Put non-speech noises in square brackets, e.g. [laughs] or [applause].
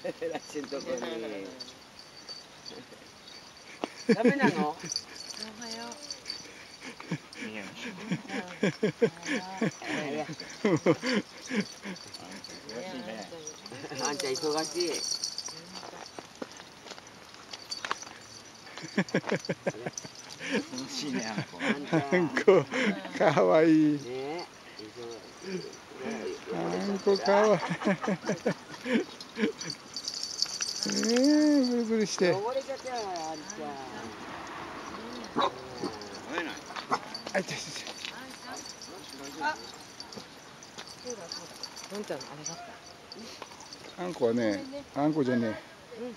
[laughs] ラッシュのとこに。ダメなの？おは。よ逃げましいやょう。あんちゃん忙しい楽しいね、あんこ。かわいいねあんこかわいいえー、ブルブルして。汚れちゃったよあんちゃん会えない。あいたいたいあそうだそうだ。のんちゃんのあれだった？たあんこはねあんこじゃねえ。うん